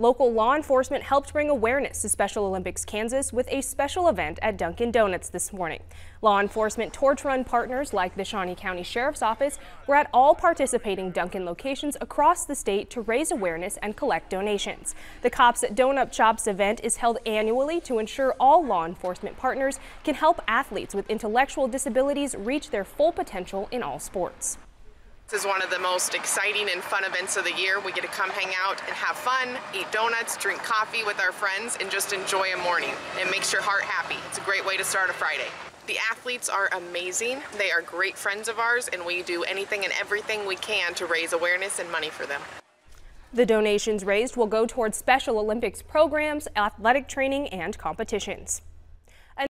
Local law enforcement helped bring awareness to Special Olympics Kansas with a special event at Dunkin' Donuts this morning. Law enforcement torch run partners like the Shawnee County Sheriff's Office were at all participating Dunkin' locations across the state to raise awareness and collect donations. The Cops at Donut Shops event is held annually to ensure all law enforcement partners can help athletes with intellectual disabilities reach their full potential in all sports. This is one of the most exciting and fun events of the year. We get to come hang out and have fun, eat donuts, drink coffee with our friends, and just enjoy a morning. It makes your heart happy. It's a great way to start a Friday. The athletes are amazing. They are great friends of ours, and we do anything and everything we can to raise awareness and money for them. The donations raised will go towards Special Olympics programs, athletic training, and competitions.